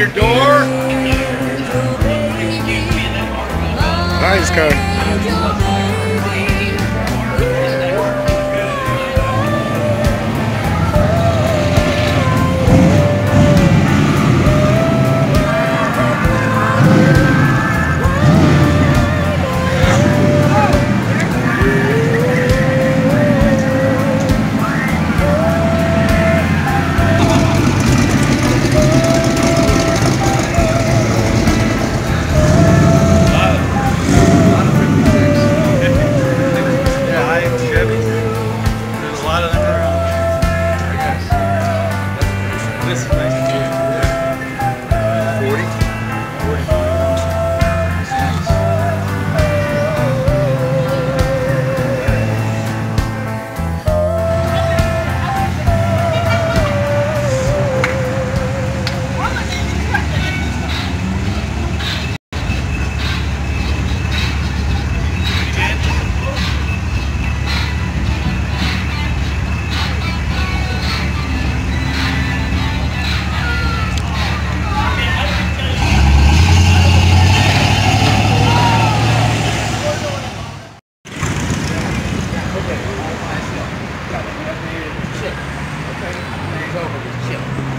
your door. Nice car. shit. Okay, he's over the chip.